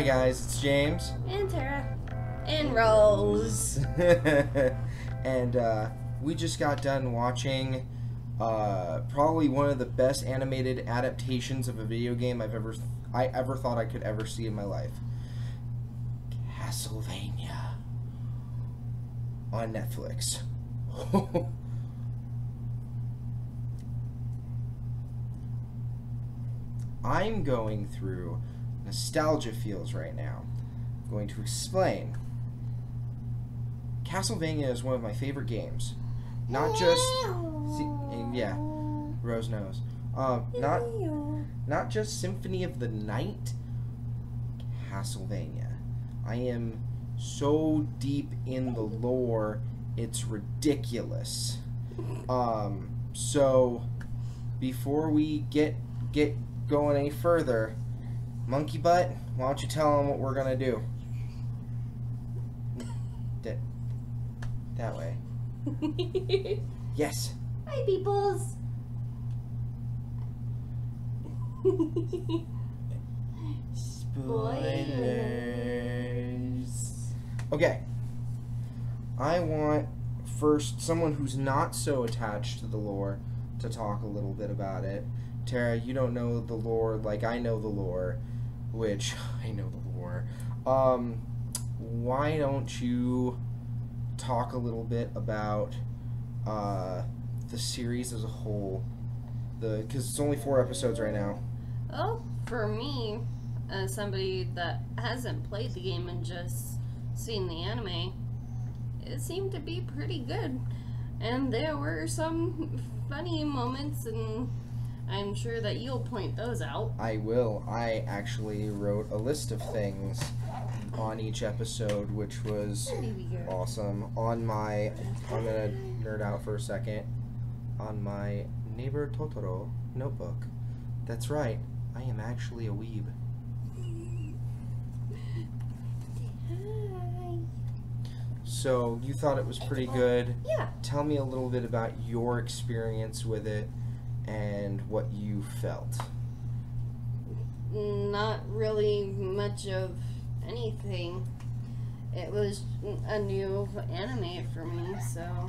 Hi guys, it's James. And Tara. And Rose. and uh, we just got done watching uh, probably one of the best animated adaptations of a video game I've ever I ever thought I could ever see in my life. Castlevania on Netflix. I'm going through nostalgia feels right now. I'm going to explain. Castlevania is one of my favorite games. Not just see, yeah, Rose knows. Um, not not just Symphony of the Night. Castlevania. I am so deep in the lore, it's ridiculous. Um, so before we get get going any further, Monkey Butt, why don't you tell them what we're gonna do? That, that way. Yes. Hi, peoples. Spoilers. Okay. I want first someone who's not so attached to the lore to talk a little bit about it. Tara, you don't know the lore like I know the lore, which I know the lore. Um, why don't you talk a little bit about uh, the series as a whole? The because it's only four episodes right now. Oh, for me, as somebody that hasn't played the game and just seen the anime, it seemed to be pretty good. And there were some funny moments, and I'm sure that you'll point those out. I will. I actually wrote a list of things on each episode, which was awesome. On my, I'm gonna nerd out for a second. On my neighbor Totoro notebook. That's right. I am actually a weeb. Hi. So you thought it was pretty good. Yeah. Tell me a little bit about your experience with it and what you felt. Not really much of anything. It was a new anime for me, so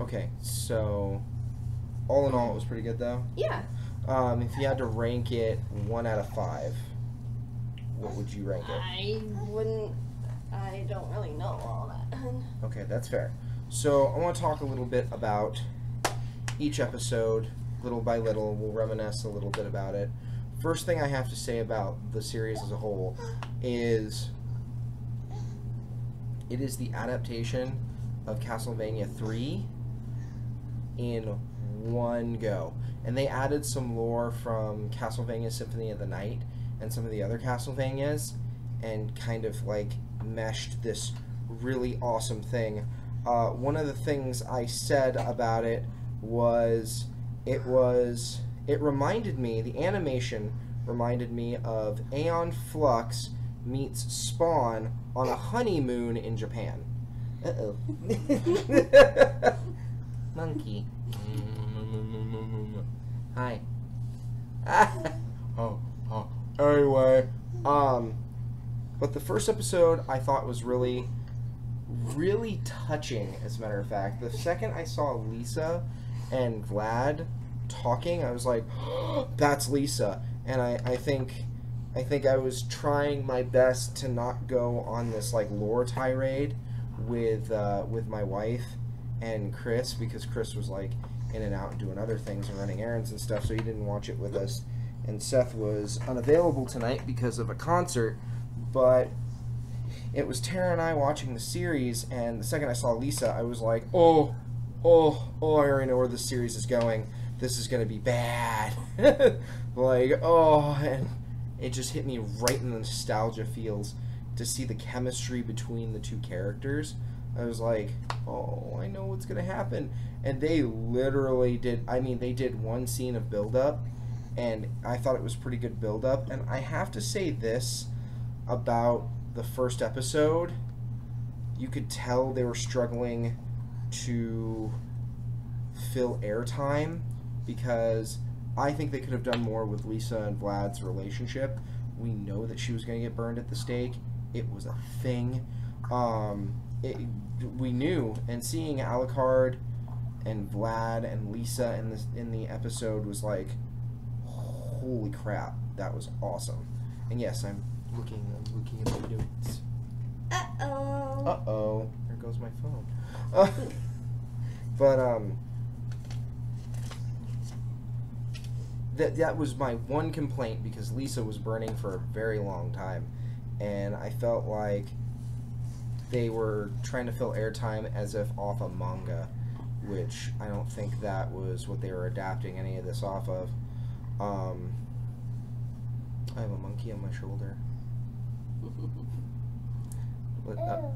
Okay, so all in all, it was pretty good though. yeah. Um, if you had to rank it one out of five, what would you rank it? I wouldn't. I don't really know all that. Okay, that's fair. So I want to talk a little bit about each episode, little by little. We'll reminisce a little bit about it. First thing I have to say about the series as a whole is it is the adaptation of Castlevania 3 in one go. And they added some lore from Castlevania Symphony of the Night and some of the other Castlevanias and kind of like meshed this really awesome thing. Uh, one of the things I said about it was it was it reminded me the animation reminded me of Aeon Flux meets Spawn on a honeymoon in Japan. Uh oh. Monkey. Hi. oh, oh. Anyway, um, but the first episode I thought was really, really touching. As a matter of fact, the second I saw Lisa and Vlad talking, I was like, "That's Lisa," and I, I think. I think I was trying my best to not go on this like lore tirade with uh, with my wife and Chris because Chris was like in and out doing other things and running errands and stuff, so he didn't watch it with us. And Seth was unavailable tonight because of a concert, but it was Tara and I watching the series, and the second I saw Lisa, I was like, oh, oh, oh, I already know where this series is going. This is gonna be bad. like, oh, and it just hit me right in the nostalgia feels to see the chemistry between the two characters. I was like, oh, I know what's gonna happen. And they literally did. I mean, they did one scene of build up, and I thought it was pretty good build up. And I have to say this about the first episode. You could tell they were struggling to fill airtime because I think they could have done more with Lisa and Vlad's relationship we know that she was going to get burned at the stake. It was a thing. Um, it, we knew, and seeing Alucard and Vlad and Lisa in this in the episode was like, holy crap, that was awesome. And yes, I'm looking, I'm looking at the notes. Uh oh. Uh oh, goes my phone. Uh, but um, that that was my one complaint because Lisa was burning for a very long time, and I felt like they were trying to fill airtime as if off a manga, which I don't think that was what they were adapting any of this off of. Um, I have a monkey on my shoulder. But,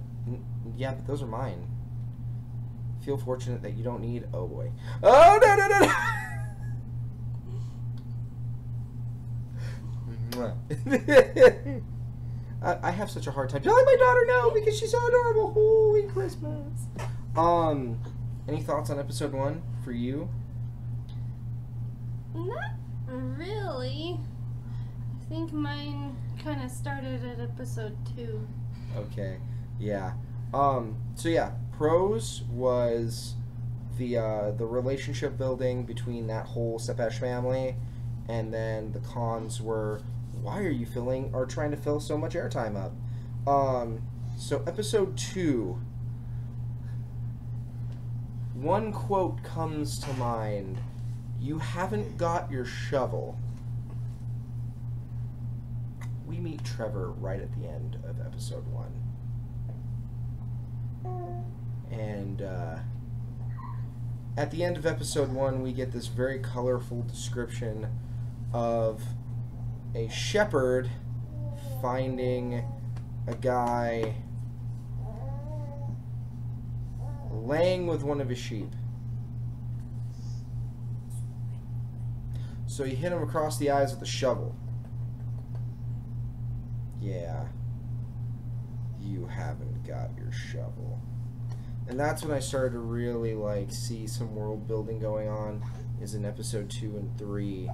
yeah, but those are mine. Feel fortunate that you don't need. Oh boy. Oh no no no no! I, I have such a hard time telling my daughter no because she's so adorable. Holy Christmas. Um, any thoughts on episode one for you? Not really. I think mine kind of started at episode two. Okay, yeah. Um, so yeah, pros was the uh, the relationship building between that whole Sepesh family, and then the cons were why are you filling or trying to fill so much airtime up? Um, so episode two. One quote comes to mind. You haven't got your shovel. We meet Trevor right at the end of episode one. And uh, at the end of episode one, we get this very colorful description of a shepherd finding a guy laying with one of his sheep. So he hit him across the eyes with a shovel. Yeah. You haven't got your shovel. And that's when I started to really like see some world building going on is in episode 2 and 3.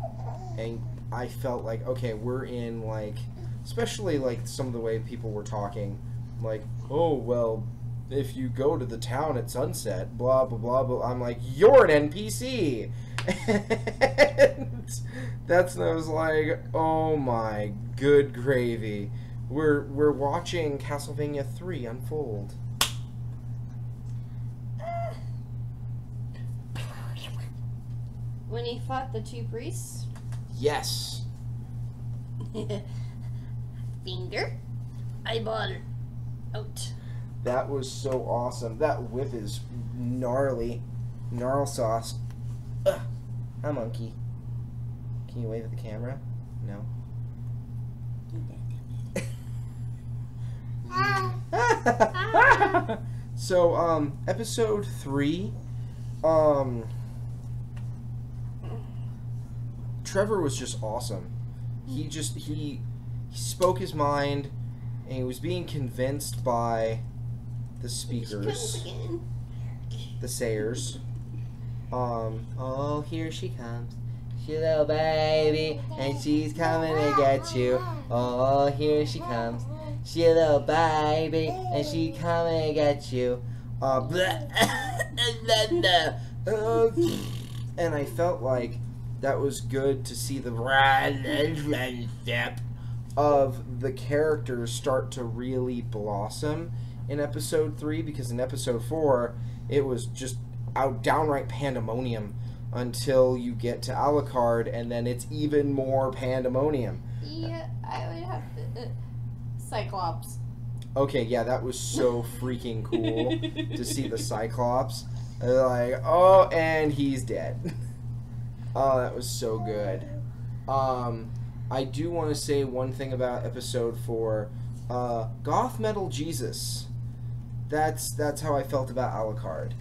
And I felt like okay, we're in like especially like some of the way people were talking like, "Oh, well, if you go to the town at sunset, blah blah blah blah." I'm like, "You're an NPC." and that's when I was like, "Oh my good gravy." We're we're watching Castlevania 3 unfold. When he fought the two priests. Yes. Finger. Eyeball. Out. That was so awesome. That whip is gnarly. Gnarl sauce. Ugh. Hi, monkey. Can you wave at the camera? No. so, um, episode three, um, Trevor was just awesome. He just he he spoke his mind, and he was being convinced by the speakers, the sayers. Um, oh, here she comes. She little baby, and she's coming to get you. Oh, here she comes. She a little baby, and she coming to get you. Uh, and I felt like that was good to see the step of the characters start to really blossom in episode three because in episode four it was just out downright pandemonium until you get to Alucard and then it's even more pandemonium. Yeah, I would have to. Uh, Cyclops. Okay, yeah, that was so freaking cool to see the Cyclops. Like, oh, and he's dead. oh, that was so good. Um, I do want to say one thing about episode four. Uh, Goth Metal Jesus. That's that's how I felt about Alucard.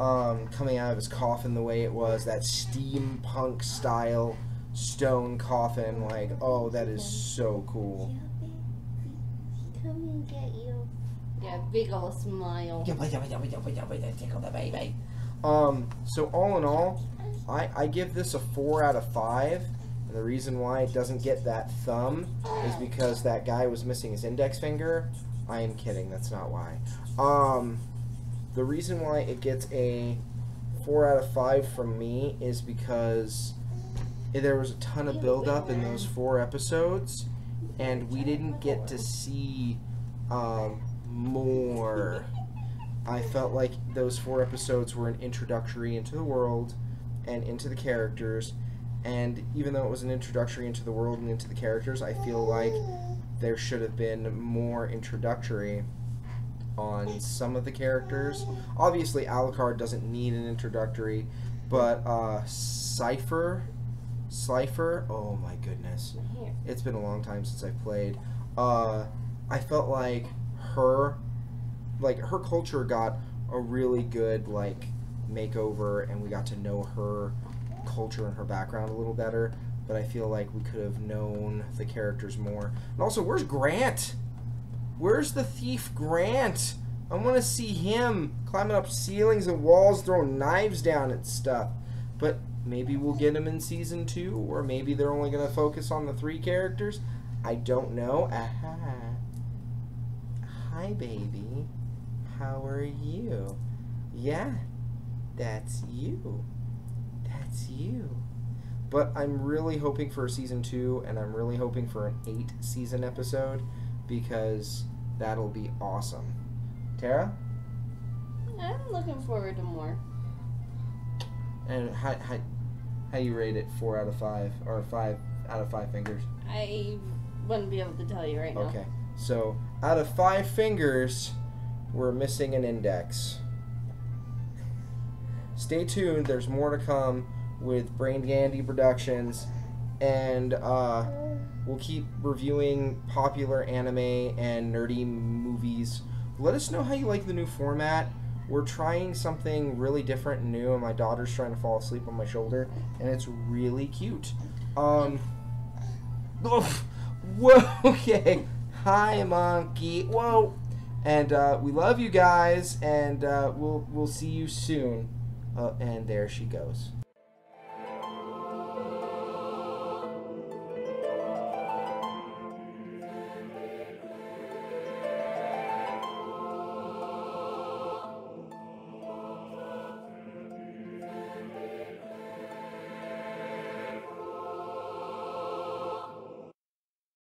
Um, coming out of his coffin the way it was, that steampunk style stone coffin. Like, oh, that is so cool. Come and get you. Yeah, big ol' smile. Tickle the baby. Um, so all in all, I, I give this a four out of five, And the reason why it doesn't get that thumb is because that guy was missing his index finger. I am kidding. That's not why. Um, the reason why it gets a four out of five from me is because there was a ton of buildup in those four episodes, and we didn't get to see um, more. I felt like those four episodes were an introductory into the world and into the characters. And even though it was an introductory into the world and into the characters, I feel like there should have been more introductory on some of the characters. Obviously, Alucard doesn't need an introductory, but uh, Cipher, Slifer, oh my goodness, it's been a long time since I played. Uh, I felt like her, like her culture got a really good like makeover, and we got to know her culture and her background a little better. But I feel like we could have known the characters more. And also, where's Grant? Where's the thief Grant? I want to see him climbing up ceilings and walls, throwing knives down at stuff. But maybe we'll get him in season two, or maybe they're only going to focus on the three characters. I don't know. Aha. Hi, baby. How are you? Yeah, that's you. That's you. But I'm really hoping for a season two, and I'm really hoping for an eight season episode because that'll be awesome. Tara? I'm looking forward to more. And how, how, how you rate it? Four out of five, or five out of five fingers? I wouldn't be able to tell you right now. Okay. So, out of five fingers, we're missing an index. Stay tuned. There's more to come with Brain Candy Productions, and uh, we'll keep reviewing popular anime and nerdy movies. Let us know how you like the new format. We're trying something really different and new, and my daughter's trying to fall asleep on my shoulder, and it's really cute. Um, oof. whoa, okay. Hi, monkey. Whoa. And uh, we love you guys, and uh, we'll we'll see you soon. Uh, and there she goes.